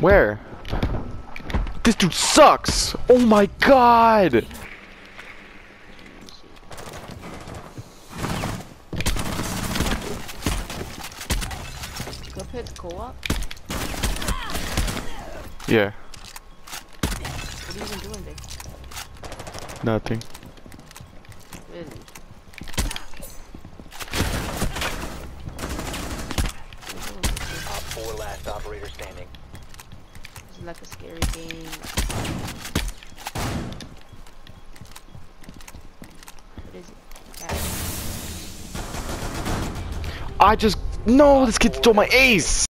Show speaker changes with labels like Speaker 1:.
Speaker 1: Where? This dude sucks! Oh my god!
Speaker 2: Go pit co-op?
Speaker 1: Yeah,
Speaker 2: What are you even doing there?
Speaker 1: nothing.
Speaker 2: Really?
Speaker 3: Op 4 last operator standing.
Speaker 2: Like a scary game. What is it?
Speaker 1: I just no, this kid stole my ace.